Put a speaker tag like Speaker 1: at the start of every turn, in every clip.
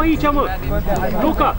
Speaker 1: Vino aici, mă! Luca!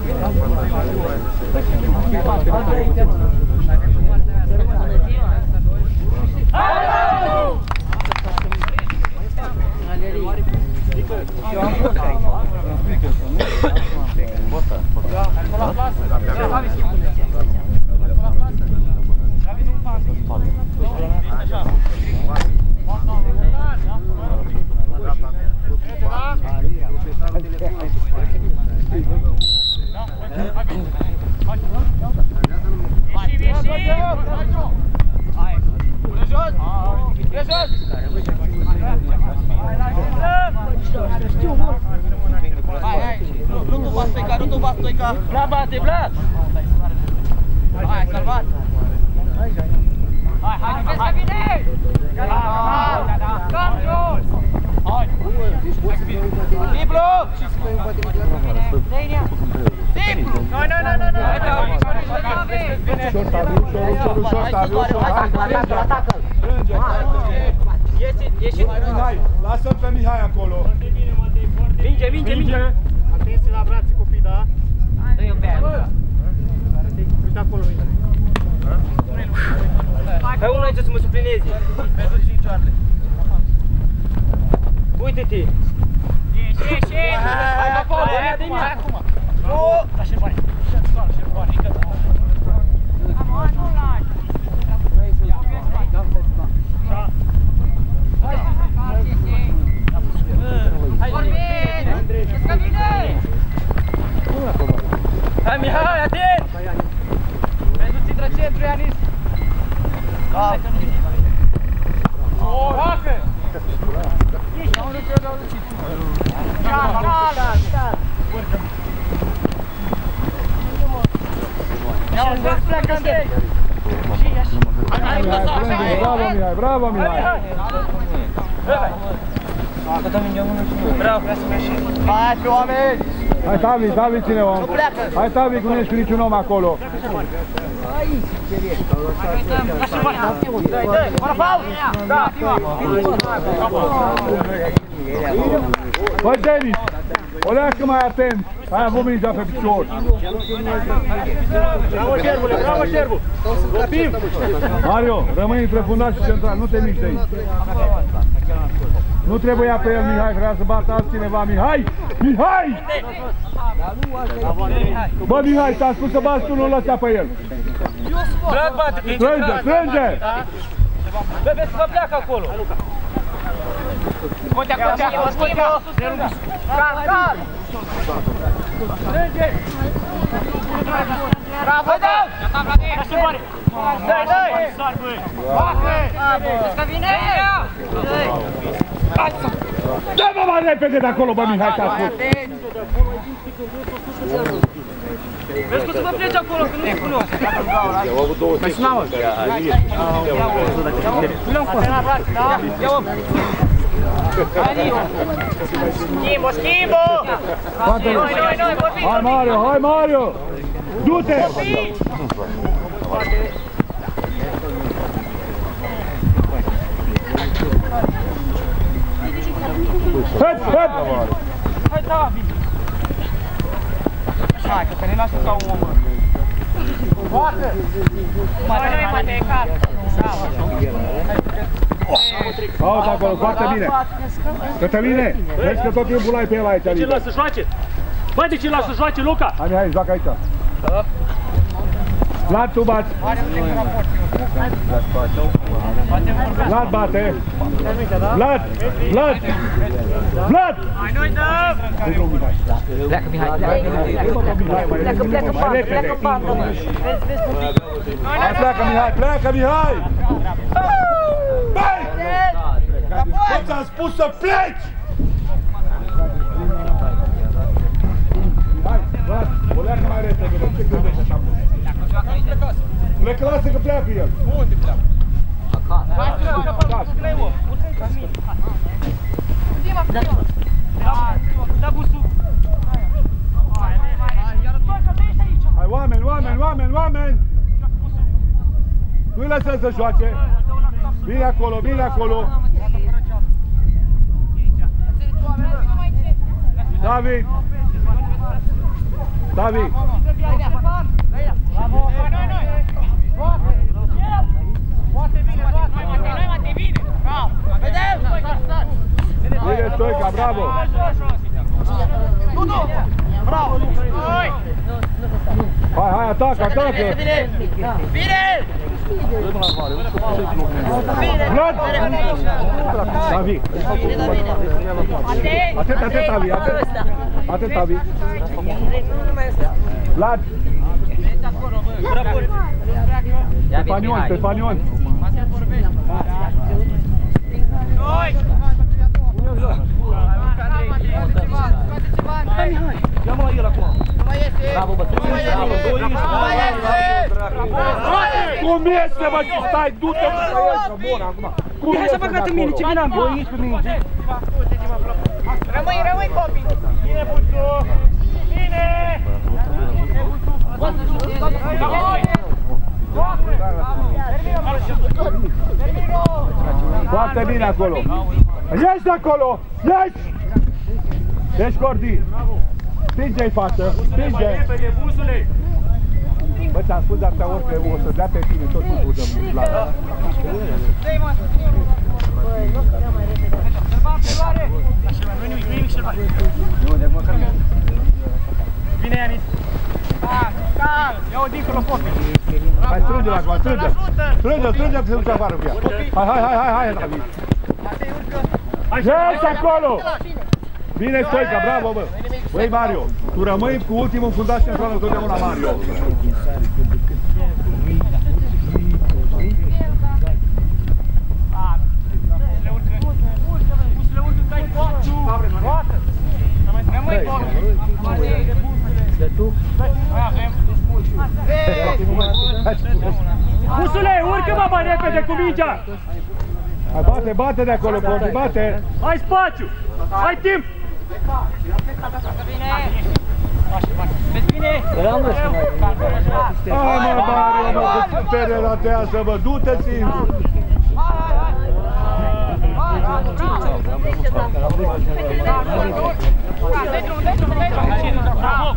Speaker 2: Nu tu va stoica, nu tu va stoica. Vlad bate, Vlad! Hai, salvat! Hai, hai, hai, hai! vine! Control! Hai! Diplo! Diplo! Noi, noi, noi, noi, noi!
Speaker 3: Ușor, Tavi, ușor, ușor, ușor, Tavi, ușor. Hai,
Speaker 2: Ieși, ieși!
Speaker 3: Mihai, lasă-l pe Mihai acolo.
Speaker 1: Minge, minge, minge! Atenție la brațe, copii, da?
Speaker 2: Dă-i o bea, Luca.
Speaker 1: Uite acolo, uite.
Speaker 2: Hai unul aici să mă suplineze. Pentru cincioarele.
Speaker 1: Uite-te!
Speaker 2: Ieși, ieși! Hai, hai, acolo,
Speaker 1: Hai,
Speaker 2: de
Speaker 1: hai,
Speaker 2: acum! Nu! La șerbani! nu lași! Hai Mihai, atent! Pentru țintră centru, Ianis! Da! O, hacă!
Speaker 3: Bravo, Mihai, bravo, Mihai.
Speaker 2: Hai pe oameni!
Speaker 3: Hai, Tavi, Tavi, ține om. Hai, Tavi, că nu ești cu niciun om acolo.
Speaker 2: Da!
Speaker 3: Bă, Denis, o leacă mai atent. Ai avut mingea pe picior.
Speaker 1: Bravo, șerbule, bravo, șerbu! Copim!
Speaker 3: Mario, rămâi între fundaș și central, nu te miști de aici. Nu trebuia pe el, Mihai, vrea să bată altcineva, Mihai! Mihai! Bă, Mihai, ți-am spus să bați tu, nu lăsa pe el.
Speaker 2: Vlad bate!
Speaker 3: Strânge, strânge!
Speaker 2: Bă, vezi că pleacă acolo! Uite acolo, schimbă, schimbă! Cal, cal! Strânge! Bravo, dă!
Speaker 1: Așa, bani!
Speaker 2: Dai, dai!
Speaker 1: Sar, băi!
Speaker 2: Vezi că vine ea!
Speaker 3: Dă-mă mai repede de acolo, bă, Mihai, te ascult.
Speaker 2: Vezi cum să vă pleci acolo, că nu-i cunosc! Schimbo, schimbo!
Speaker 3: Poate-
Speaker 2: Noi, noi, noi, vorbim,
Speaker 3: Hai, Mario, hai, Mario! Du-te! Hăt, hăt!
Speaker 2: Hai, David! Hai, că te ne lasă ca un om. Poate! Mai noi, mai de cap.
Speaker 3: Auzi acolo, foarte bine. Cătăline, vezi că tot timpul ai pe el aici,
Speaker 1: De ce
Speaker 3: adică.
Speaker 1: lasă joace? Băi, de ce lasă joace, Luca?
Speaker 3: Hai, hai, joacă aici. Vlad, tu bați. Vlad bate. Vlad, Vlad, Vlad!
Speaker 2: Hai, noi dăm! Pleacă, Mihai, pleacă, pleacă, pleacă, pleacă, pleacă, bandă, mă. Vezi, vezi, copii.
Speaker 3: Hai, pleacă, Mihai, pleacă, Mihai! Eu ți-am spus să pleci! Hai, bă, o leacă mai repede, bă, ce gândești așa mult? Plecă, lasă că pleacă el. Unde pleacă?
Speaker 2: Hai, pleacă, acolo,
Speaker 3: cu
Speaker 2: Cleo. Urcă-i pe mine. Dima, Cleo. Da, busul.
Speaker 3: Hai, oameni, oameni, oameni, oameni! Nu-i lăsați să joace! Vine acolo, vine acolo! David! David! Bine, Stoica, bravo! Hai, hai, atacă, atacă! Vlad! David! Atât, atât, David, atât! Atât, David! Vlad! Stefanion, Stefanion! Cum este, mă, stai, du-te, mă, să ieși, că bun, acum. Cum
Speaker 1: Hai să băgați mine, ce vine am?
Speaker 3: Bă, ești pe minge.
Speaker 2: Rămâi, rămâi copii!
Speaker 1: Bine, Buțu! Bine!
Speaker 3: Foarte bine acolo. Ieși de acolo! Ieși! Deci, Cordi, stinge-i față, stinge!
Speaker 1: Repede, Buzule!
Speaker 3: Bă, ți-am spus, dar te orice o să dea pe tine tot timpul de Vlad.
Speaker 1: Nu nimic, nu nimic, Șerban. Bine, Ianis. Cal, cal! Ia-o dincolo, Popi.
Speaker 3: Hai, strânge-l acum, strânge! Strânge, strânge că se duce afară cu ea. Hai, hai, hai, hai, hai, David! Ieși acolo! Bine, Stoica, bravo, bă! Băi, Mario, tu rămâi cu ultimul fundaș în zonă totdeauna, Mario.
Speaker 1: Le urcă. Buzule, urcă, că ai coaciu. Roată. Rămâi, Popi. Mai avem. Buzule, urcă, mă, mai repede cu mingea.
Speaker 3: Hai, bate, bate de acolo, Cordi, bate!
Speaker 1: Ai spațiu! Ai timp! Vezi bine?
Speaker 3: Hai, mă, Mario, mă, că te relatează, mă, du-te singur!
Speaker 1: Bravo!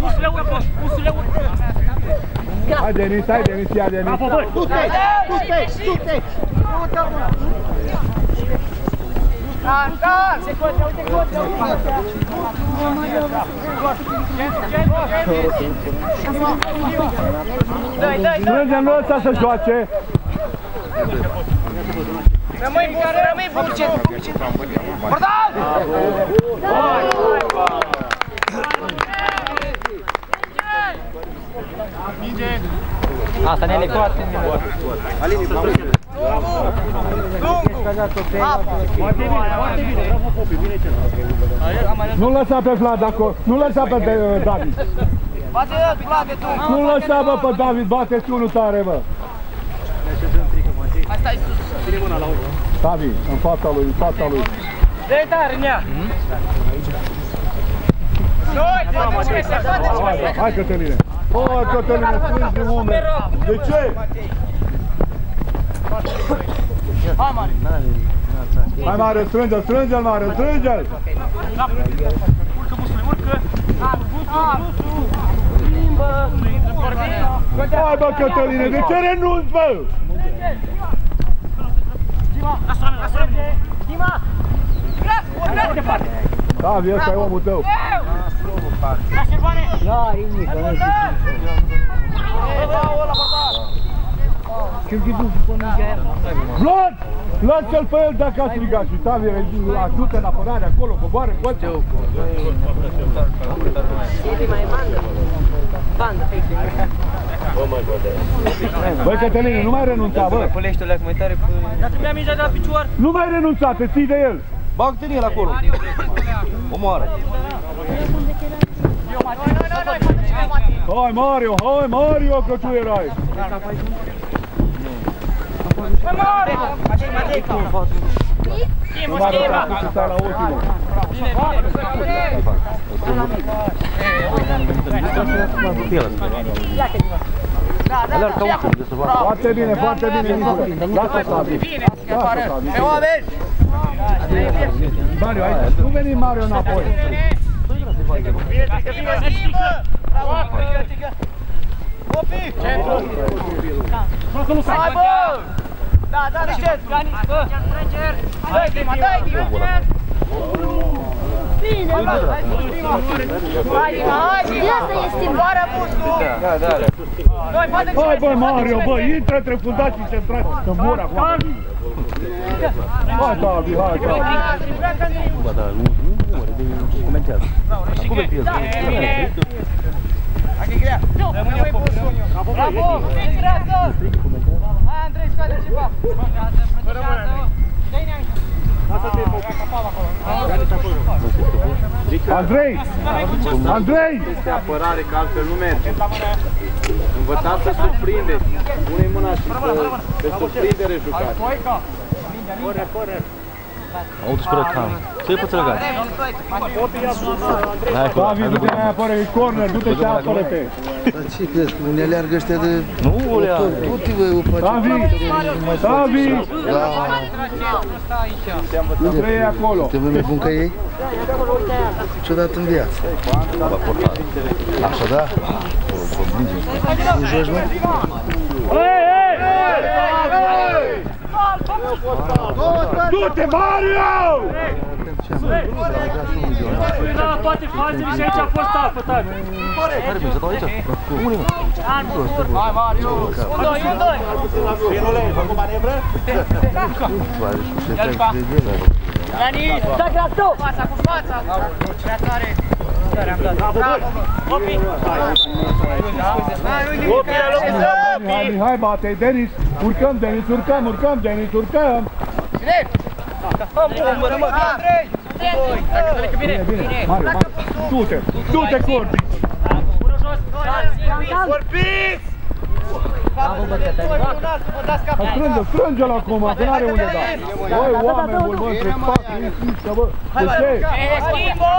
Speaker 1: Buzule, urcă! Buzule, urcă!
Speaker 3: Hai, Denis, hai, Denis, ia, Denis!
Speaker 1: Bravo, băi!
Speaker 3: Strângem noi ăsta să joace!
Speaker 2: Rămâi bun, rămâi bun! Bordal!
Speaker 1: Asta ne lecoate. Foarte bine, foarte bine. Bravo, Popi, bine ce
Speaker 3: Nu lăsa pe Vlad acolo, nu lăsa pe uh, David!
Speaker 2: Bate el, Vlad, de tu!
Speaker 3: Nu lăsa, bă, pe David, bate-ți unul tare, bă!
Speaker 2: Hai, stai sus!
Speaker 3: David, în fața lui, în fața lui.
Speaker 1: Dă-i tare în ea.
Speaker 3: Hai, hai, Cătăline! Hai, Cătăline, strânge umeri! De ce?
Speaker 2: Hai, Mari!
Speaker 3: Hai, Mare, strânge-l, strânge-l, Mare, strânge-l!
Speaker 1: Urcă, busule, urcă.
Speaker 3: Hai, bă, Cătăline, de ce renunți, bă?
Speaker 1: Lasă-o, lasă-o. Dima! Urcă, departe.
Speaker 3: David, ăsta e omul tău.
Speaker 1: La Șerboane!
Speaker 3: Vlad! Lasă-l pe el dacă a strigat și Tavi ajută în apărare acolo, coboară, coace. Băi, Cătăline, nu mai renunța, bă!
Speaker 4: Pulește-o mai tare pe...
Speaker 1: Dar trebuia mingea de la picior.
Speaker 3: Nu mai renunța, te ții de el!
Speaker 4: Bag-te în el acolo. Omoară.
Speaker 3: Hai, Mario, hai, Mario, că tu erai! Nu mai arăta cum să stai la ultimul.
Speaker 4: Alerg ca un de să fac.
Speaker 3: Foarte bine, foarte bine, Nicule. Lasă Sabi. Lasă Sabi.
Speaker 2: Pe oameni!
Speaker 3: Mario, hai, nu veni Mario înapoi.
Speaker 2: Bravo! Copii! Centru! Hai, bă! Da, da, da, centru! Dai, Dima, dai, Dima! Bine, bă! Hai, Dima! Hai, Dima, hai, Dima! Luarea mușcu!
Speaker 4: Da, da, da.
Speaker 2: Noi, poate că...
Speaker 3: Hai bă Mario, bă, intră între fundați și centrali, să mor acum. Hai Sabi, hai Sabi.
Speaker 4: Ba, da, nu, nu, nu, comentează. Acum e piesă.
Speaker 2: Hai, că e grea! Rămâne pusul! Bravo! Intrează! Andrei, scoate ceva! Protejează, protejează! Dă-i neancă! Lasă-te!
Speaker 3: Andrei! Andrei!
Speaker 5: Este apărare, că altfel nu merge. Învățați să surprindeți. Pune-i mâna și pe surprindere jucați.
Speaker 4: Corre, corre! 18 Ce e puțin legat? Hai,
Speaker 3: cu David, du-te mai apare, e corner, du-te și apare pe.
Speaker 6: Dar ce crezi, că ne leargă ăștia de...
Speaker 4: Nu, ulea.
Speaker 6: Du-te, bă, o face.
Speaker 3: David, David! Da. Nu trei acolo.
Speaker 6: Te vă mai bun ca ei? Ciudat în viață. Ba, portară. Așa, da? Nu joci, mă? Ei, ei, ei!
Speaker 3: Du-te, Mario!
Speaker 1: Era toate fazele și aici a fost apă, tati.
Speaker 4: Care mi se dau aici? Cum e, mă?
Speaker 2: Hai, Mario! Un, doi, un, doi!
Speaker 6: Pare și se fac de el.
Speaker 2: Ianis! Da, grato! Fața cu fața! Prea tare! Bravo, Copii! Hai, nu nimic!
Speaker 3: Hai, hai, hai, bate, Denis! Urcăm, Denis, urcăm, urcăm, Denis, urcăm!
Speaker 2: Bine! Am bombă, rămân! Andrei! Doi! Dacă plecă bine!
Speaker 3: Bine, Mario, Mario, du-te, du-te, Corbi!
Speaker 2: Vorbiți!
Speaker 3: Strânge, strânge-l acum, că n-are unde da. Băi, oameni buni, bă, între patru, insistă, bă. De ce?
Speaker 2: E schimbo!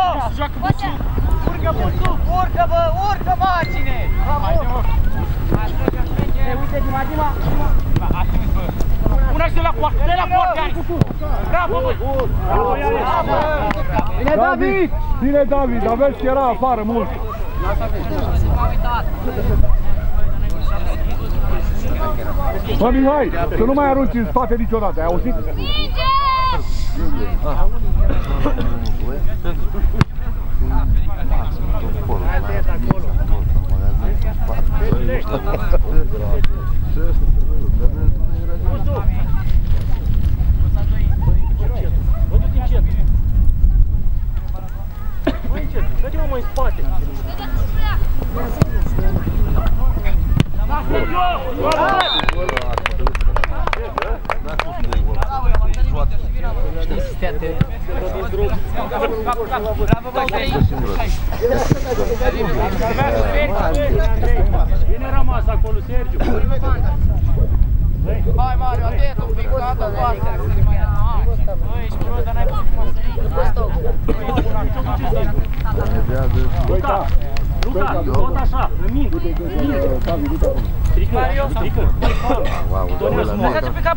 Speaker 2: Urcă, Buțu! Urcă, bă! Urcă, margine! Bravo! Uite, Dima, Dima!
Speaker 1: Una și de la poartă, de la poartă, Ianis. Bravo, bă! Bravo, Ianis.
Speaker 3: Bine, David! Bine, David, dar vezi că era afară mult. Bă, Mihai, să nu mai arunci în spate niciodată, ai auzit?
Speaker 1: Dă-te
Speaker 6: Слышно.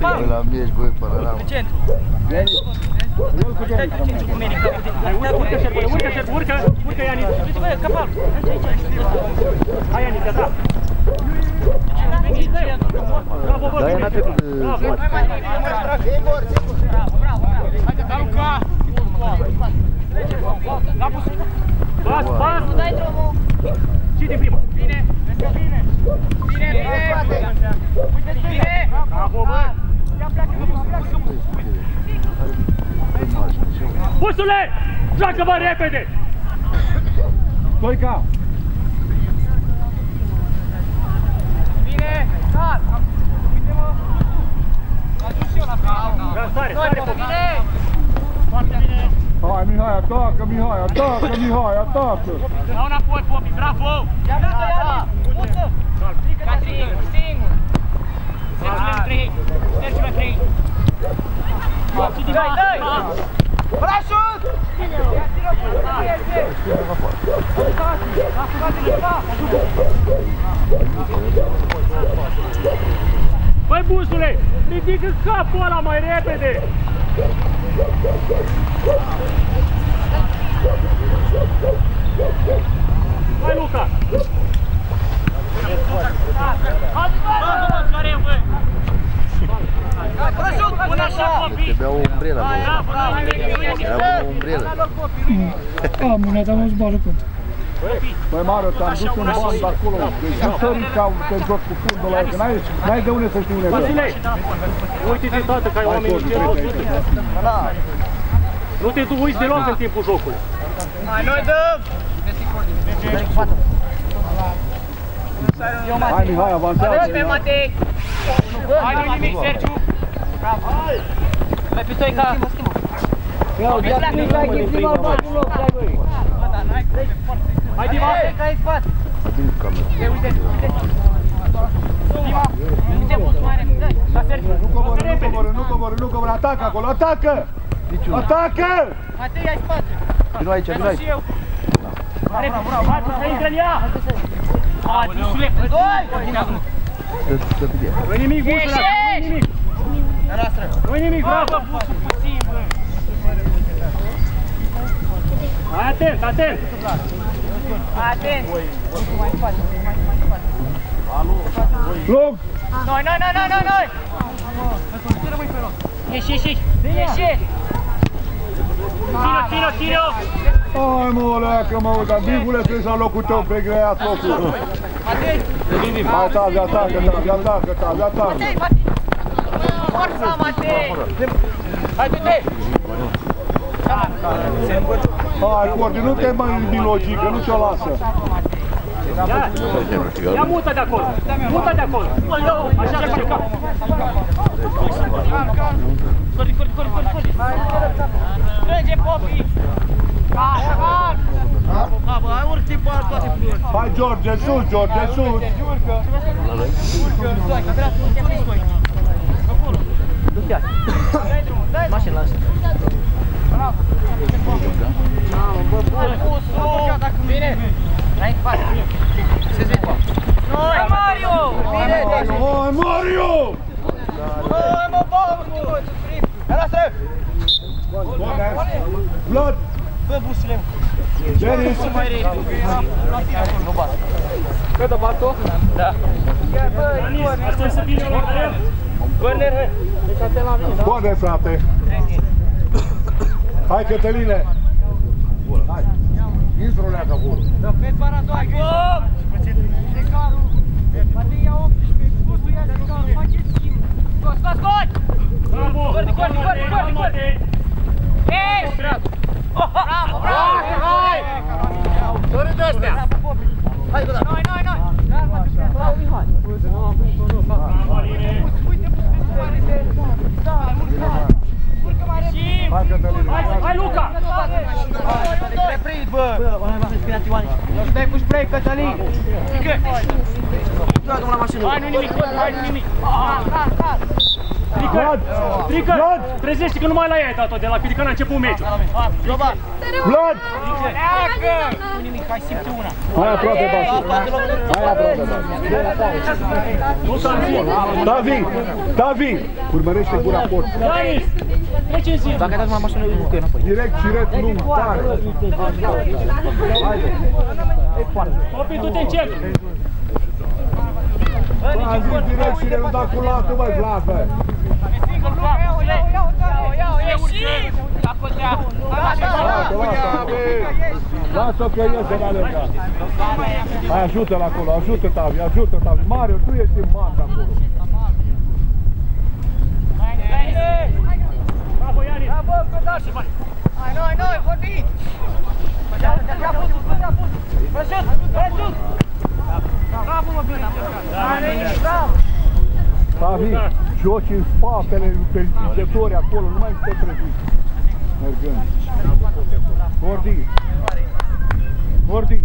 Speaker 6: Mieci.
Speaker 2: Dați-o pe capal!
Speaker 6: Dă la mieci, băi, până la...
Speaker 2: Pe centru!
Speaker 1: Hai, urcă, șerpule, urcă, șerpule, urcă, urcă, Ianis.
Speaker 2: Uite, bă, capal!
Speaker 1: Hai, Ianis, da. Bravo, bă,
Speaker 6: Da, e
Speaker 1: bine.
Speaker 6: n-a trecut de...
Speaker 1: Bravo. Pas, pas.
Speaker 2: Dai drumul!
Speaker 1: Și din prima.
Speaker 2: Bine! Bine! Bine! Bine! Uite, bine!
Speaker 1: Bravo, bă. Pusule! Joacă-mă repede!
Speaker 3: Stoica!
Speaker 2: Bine! Sar! Uite-mă! Ajung și eu la final!
Speaker 1: Da, sare,
Speaker 2: Noi,
Speaker 1: sare,
Speaker 2: bine!
Speaker 1: bine. Foarte bine.
Speaker 3: Hai, Mihai, atacă, Mihai, atacă, Mihai, atacă!
Speaker 1: Dau înapoi, Popi, bravo!
Speaker 2: Ia dă-te, Iani! Uite! Ca singur, singur! Sergiu în trei! Sergiu în trei! Dai, dai! Brașut! Ia tiră pe fie, fie! Lasă-l ceva!
Speaker 1: busule! Ridică capul ăla mai repede! Hai, Luca! Până așa, copii!
Speaker 6: Trebuia o umbrelă, bă. Era o umbrelă.
Speaker 7: Am una, dar nu-ți bară cont.
Speaker 3: Băi, Mario, te-am dus un ban de acolo. Deci nu sări ca te joc cu fundul ăla, că n-ai, n-ai de unde să știi unde e.
Speaker 1: Vasile! Uite-te, tată, că ai oamenii ce văzute. Nu te du- uiți deloc în timpul jocului.
Speaker 2: Hai, noi dăm!
Speaker 3: Hai, Mihai, avansează.
Speaker 2: Pe Matei! Hai, nu nimic, Sergiu! Mai pe Stoica!
Speaker 1: Hai, Diva!
Speaker 6: Adu camera.
Speaker 1: Da, Sergiu!
Speaker 3: Nu coboră, nu coboră, nu coboră, nu coboră. Atacă acolo, atacă! Atacă!
Speaker 2: Matei, ai spate!
Speaker 6: Vino aici, vino aici.
Speaker 1: Hai, să intre în ea! Hai, busule!
Speaker 6: Să să fie.
Speaker 1: Nu-i nimic, busule! Nu-i nimic! Nu-i nimic, bravo! Hai, atent, atent!
Speaker 2: Atent!
Speaker 3: Lung!
Speaker 2: Noi, noi, noi, noi, noi, noi! Ieși, ieși, ieși!
Speaker 1: Ține-o, ține-o, ține-o!
Speaker 3: Hai mă, leacă mă, dar Bigule trebuie să la locul tău, pe greiat locul. Hai, Tavi, atacă, Tavi, atacă, Tavi, atacă.
Speaker 2: Matei, Matei! Forța, Matei! Hai, du-te!
Speaker 3: Hai, Cordi, nu te mai din logică, nu ți-o lasă.
Speaker 1: Ia, ia mută de acolo! Mută de acolo! Așa, așa, cap!
Speaker 2: Corri, corri, corri, corri, corri! Strânge, Popi! Cal, cal! Ha, bă, ai urc tipul al toate flori!
Speaker 3: Hai, George, sus, George, sus.
Speaker 2: Stoica, vreau să te pui Stoica! Mașina asta! Bine! Hai, faci! Se vede! Noi, Mario! Bine!
Speaker 3: Hai, Mario!
Speaker 2: Hai, mă, bă! Era străi!
Speaker 3: Vlad!
Speaker 2: Bă, busule!
Speaker 3: Denis!
Speaker 2: Mai repede! Nu bat!
Speaker 1: Cât bat-o?
Speaker 2: Da!
Speaker 1: Denis, aștept să vină la care?
Speaker 2: Corner, hai!
Speaker 3: Bune, frate! Hai, Cătăline! Hai! Intră o leacă acolo.
Speaker 2: Vezi bara doar! Gol! Matei ia 18, Gustu ia Secaru, faceți schimb! Scot, scot, scot!
Speaker 1: Bravo!
Speaker 2: Cordi, cordi, cordi, cordi, cordi! Ei! Bravo, bravo! Hai! Sări de astea! Hai, Godan! Noi, noi, noi! Bravo, Mihai! Uite, Da, urcă mai repede!
Speaker 3: Hai, Cătăline!
Speaker 1: Hai, hai, Luca!
Speaker 2: Stai prit, bă! Dai cu spray, Cătălin!
Speaker 1: Hai, nu nimic, hai, nu nimic! Strică,
Speaker 3: Vlad!
Speaker 1: strică!
Speaker 3: Vlad!
Speaker 1: Trezește că numai la ea ai dat-o de la când a început meciul.
Speaker 2: Globan!
Speaker 3: Vlad!
Speaker 2: Pleacă! Nu nimic, hai simte una!
Speaker 3: Hai aproape, Basi! Hai aproape, Basi!
Speaker 1: Nu s-a zis.
Speaker 3: Davi! Davi! Urmărește cu raport.
Speaker 1: Danis, trece în zi.
Speaker 2: Dacă ai dat numai mașină, eu înapoi.
Speaker 3: Direct și ret lung, tare!
Speaker 1: Copii, du-te în centru.
Speaker 3: Am zis direct și ret, nu da cu latul, băi, Vlad, bă!
Speaker 2: Ieși! Acolo
Speaker 3: Lasă, lasă! Lasă-o că iese la lega! Hai, ajută-l acolo, ajută Tavi, ajută Tavi! Mario, tu ești în manta acolo!
Speaker 1: Bravo, Ianis.
Speaker 2: Hai, noi, noi, vorbim! Ia pusul, ia pusul! Văzut, văzut! Bravo, mă, bine! Bravo!
Speaker 3: Tavi, joci în spatele împingători acolo, nu mai te trezi. Mergând. Gordi! Gordi!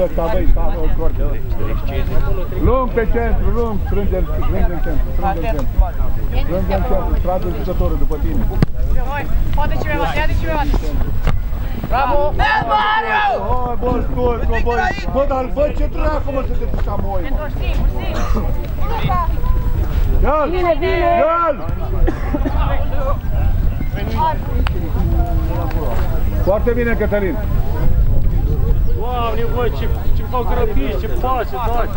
Speaker 3: Bate lungă ăsta, băi, sta corte. Lung pe centru, lung, strânge-l, strânge în centru, strânge în centru. Strânge în centru, trage jucătorul după tine.
Speaker 2: Poate cineva, ia de cineva! Bravo! E, Mario!
Speaker 3: Hai, bă, sturcu, bă, bă, dar bă, ce dracu, mă, să te duci ca moi, mă.
Speaker 2: Singur, singur!
Speaker 3: Ia-l! Vine, vine! Ia-l! Foarte bine, Cătălin.
Speaker 1: Doamne, băi, ce, ce fac grăbiți, ce pace, faci!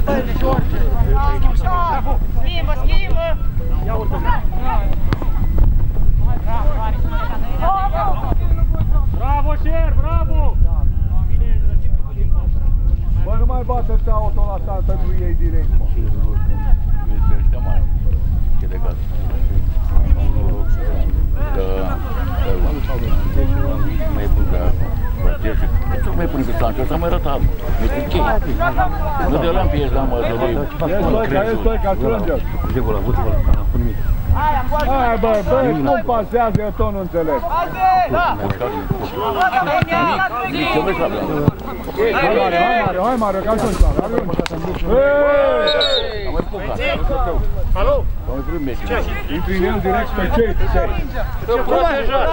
Speaker 2: Schimbă, schimbă!
Speaker 1: Ia urcă Bravo, Șer, bravo! Bine, răsit puțin pauză.
Speaker 3: Bă, nu mai bate pe auto la asta, pentru ei direct, mă.
Speaker 4: Este ăștia mari. Ce de gaz. Că... Mai pun ca... Ce mai pune pe planșă? Ăsta mai rătat. Este chei. Nu de la pies, mă, să lui.
Speaker 3: E stoica, e stoica, strânge-l. Hai, bă, bă, cum pasează, eu tot nu înțeleg.
Speaker 4: Ce mai slab?
Speaker 3: Hai, Mario, hai, Mario, hai, Mario, că ajungi la ajungi. Hei!
Speaker 4: Am mai pucat.
Speaker 1: Alo?
Speaker 4: Am mai primit meci.
Speaker 3: Intri în el direct pe cei, pe cei.
Speaker 1: Protejat!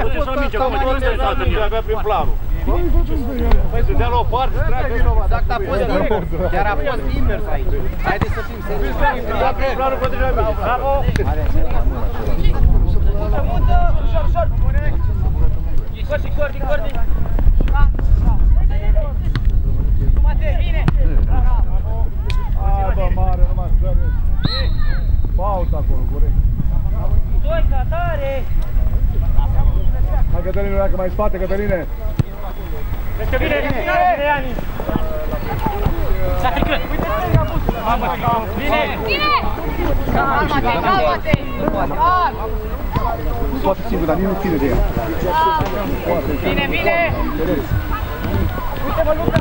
Speaker 1: Protejat mingea, mă, de unde stai în ea?
Speaker 5: Avea prin planul. Păi să dea la o parte, treacă vinovat.
Speaker 6: Exact a fost invers. Chiar a fost invers aici. Haideți să fim serioși.
Speaker 5: Dea prin planul protejat mingea. Bravo!
Speaker 2: Cordi, cordi, cordi! Matei, bine!
Speaker 3: Hai, bă, mare, nu mai străni. Pauză acolo, corect.
Speaker 2: Stoica, tare!
Speaker 3: Hai, Cătăline, dacă mai în spate, Cătăline.
Speaker 1: Este bine, bine, Iani! S-a trecut!
Speaker 2: Bine! Bine! Calma, Matei, calma, Matei! Calma!
Speaker 3: Nu poate singur, dar nici nu ține de ea.
Speaker 2: Bine, bine! Uite-mă, Luca!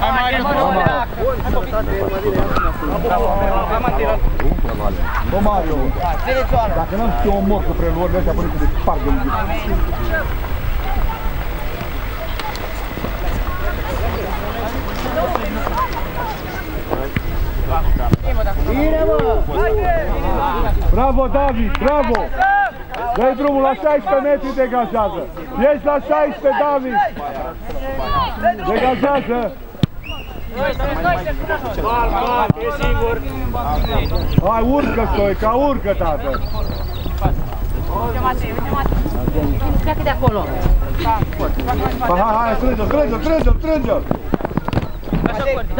Speaker 2: Hai, Mario,
Speaker 3: Bă, Mario, dacă n-am știu omor cu preluările astea până să te spargă în gât. Bravo, David, bravo! Dă-i drumul la 16 metri, degajează! Ești la 16, David! Degajează!
Speaker 1: Bal, bal, e singur!
Speaker 3: Hai, urcă, Stoica, urcă, tată!
Speaker 2: Uite, Matei, uite, Matei! Pleacă de acolo!
Speaker 3: Hai, hai, hai, strânge-l, strânge-l, strânge-l, strânge-l!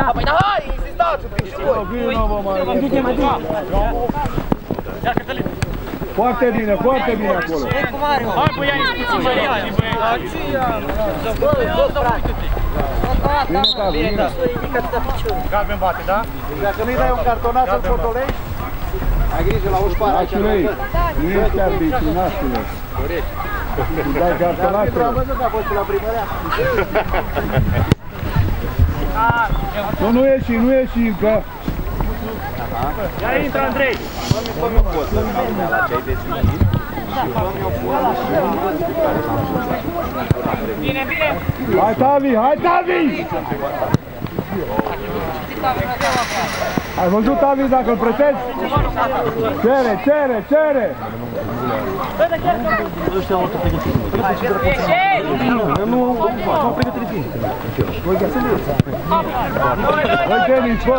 Speaker 2: Da, păi da, hai, insistați un pic și voi!
Speaker 3: Vină, mă, mai
Speaker 2: Du-te, mai du-te!
Speaker 1: Ia Cătălin!
Speaker 3: Foarte bine, foarte bine acolo!
Speaker 1: Hai, băi, Iani, puțin mai Iani, băi!
Speaker 3: Bine, Tavi, bine!
Speaker 1: Galben bate, da?
Speaker 5: Dacă nu-i dai un cartonaș, îl potolești. Ai grijă la uși para aici.
Speaker 3: Nașule, nu ești arbitru, nașule! Îi dai
Speaker 5: Am
Speaker 3: cartonașul?
Speaker 5: văzut că a fost la primărea.
Speaker 3: Nu, nu ieși, nu ieși încă!
Speaker 1: Ia intră, Andrei!
Speaker 2: Bine, bine!
Speaker 3: Hai, Tavi, hai, Tavi! Ai văzut, Avi, dacă îl plătești? Cere, cere, cere!
Speaker 4: Ăștia au pregătit. Nu, au pregătit bine.
Speaker 3: Băi, Denis, bă!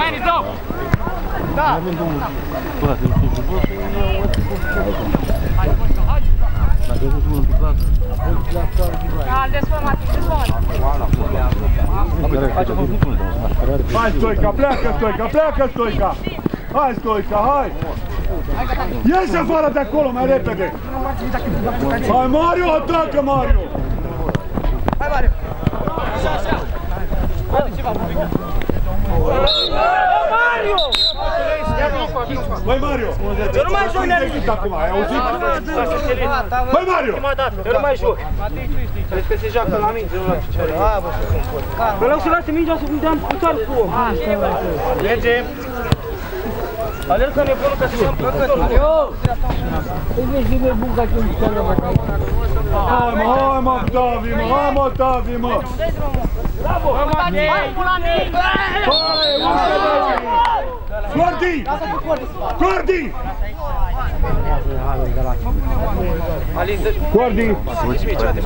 Speaker 2: Denis, dau! Da, desformat, desformat.
Speaker 3: Hai, Stoica, pleacă, Stoica, pleacă, Stoica! Hai, Stoica, hai! Iese afară de acolo, mai repede! Hai, Mario, atacă, Mario! Băi, Mario! Eu nu mai joc nimic acum, ai auzit? Băi, Mario!
Speaker 1: Eu nu mai joc. Crezi că se joacă la minge, nu la picioare. Vă rog să lase mingea să dăm picioare cu om. Merge. Alerg că nebunul ca să dăm picioare.
Speaker 3: Hai, mă, hai, mă, Davi, mă, hai, mă, Davi, mă!
Speaker 2: Hai, pula mea!
Speaker 3: Hai, urcă, Davi! Cordi! Cordi!
Speaker 1: Alin, dă-și
Speaker 3: Cordi!
Speaker 1: mingea de